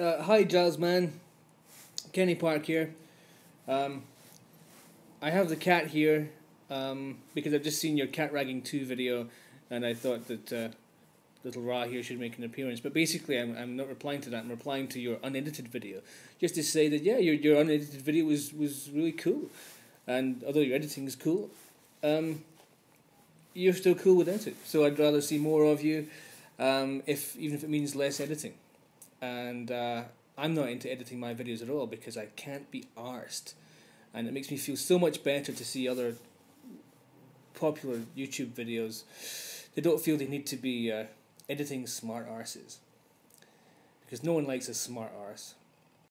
Uh, hi, Giles man. Kenny Park here. Um, I have the cat here um, because I've just seen your cat ragging 2 video and I thought that uh, little Ra here should make an appearance. But basically, I'm, I'm not replying to that. I'm replying to your unedited video. Just to say that, yeah, your, your unedited video was, was really cool. And although your editing is cool, um, you're still cool without it. So I'd rather see more of you, um, if even if it means less editing. And uh, I'm not into editing my videos at all because I can't be arsed. And it makes me feel so much better to see other popular YouTube videos. They don't feel they need to be uh, editing smart arses. Because no one likes a smart arse.